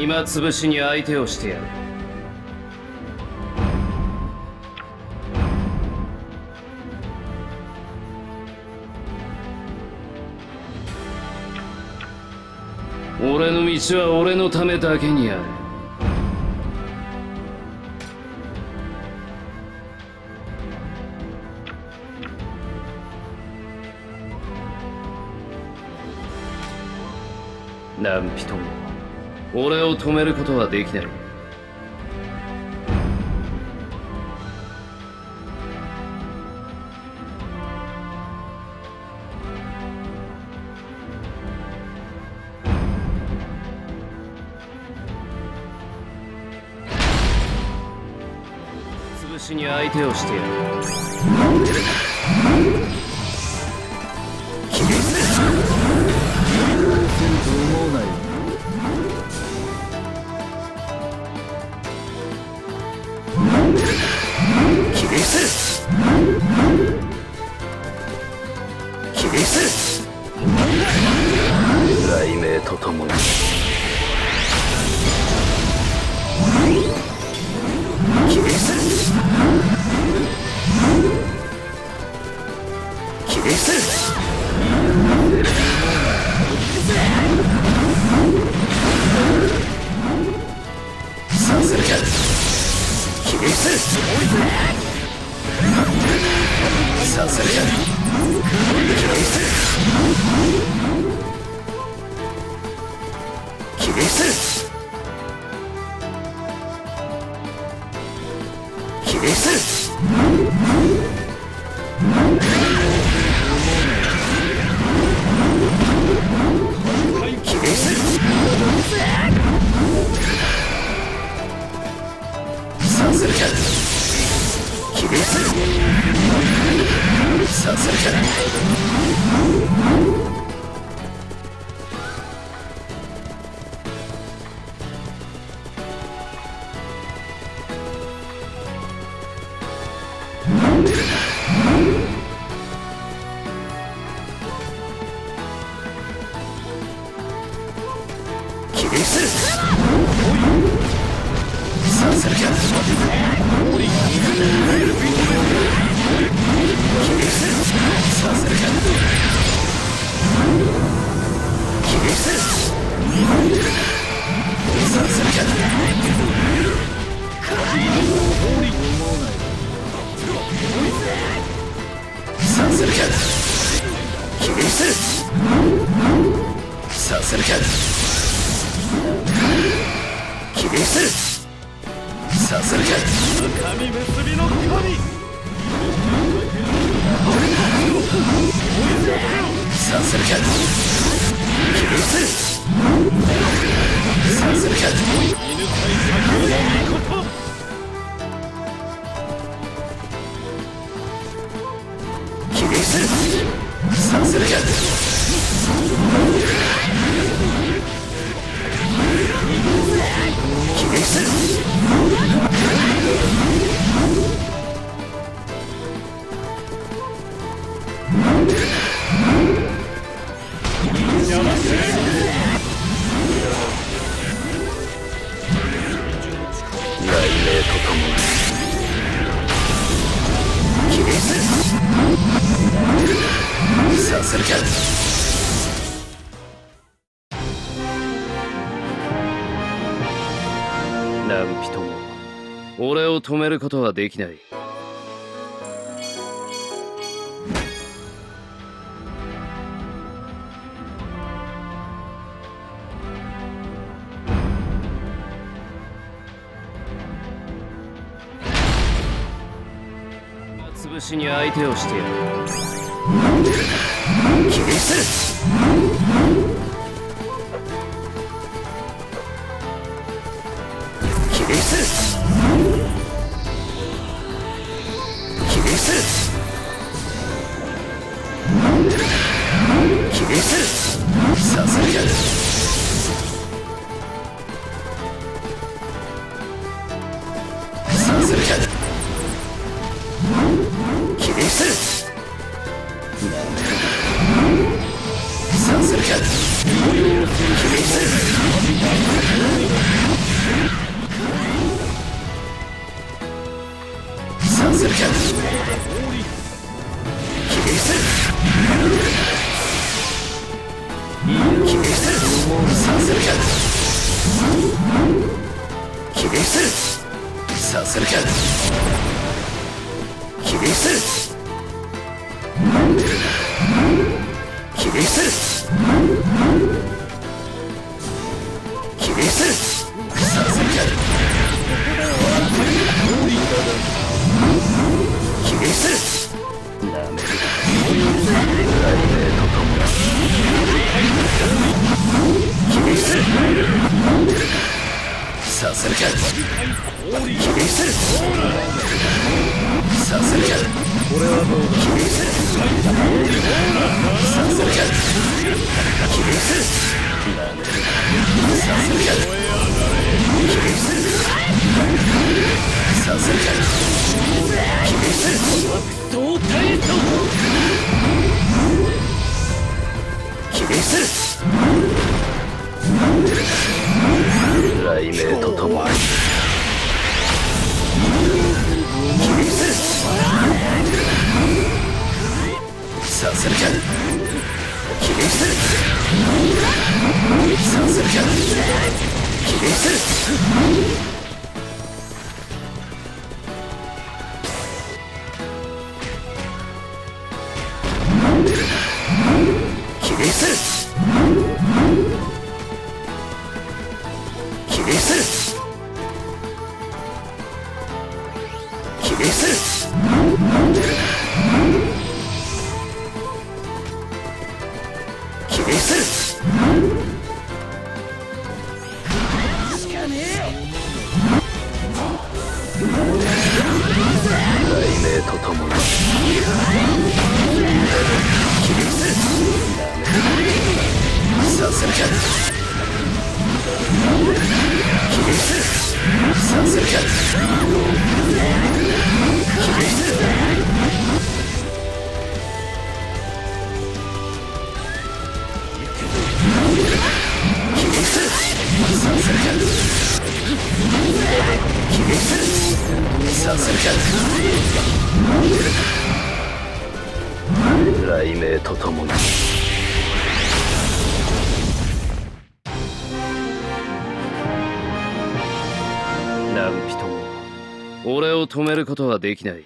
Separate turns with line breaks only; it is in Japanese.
今潰しに相手をしてやる。俺の道は俺のためだけにある。何人も。俺を止めることはできない潰しに相手をしてやる。
思うなよ
とともに。起立す起立すさせるか起立すさせるか起立す起立す起立すさせるか起立すさせるかさせるか。起立す。させるさす。させるか起立すさせるか
神結びの神
さす。させるか
犬飼先
させるか
何人も俺を止めることはできない。潰しに相手をしてやる。
起立す起立す起立す起立すさせる起立すさせる。か起立すさせるかひれ伏せるさせるか
これはどう
ひれ伏せる切り捨てる。ひれ伏せる。雷鳴とともにひれ伏せるさせるか雷鳴とともに。
何人も。俺を止めることはできない